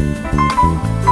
Música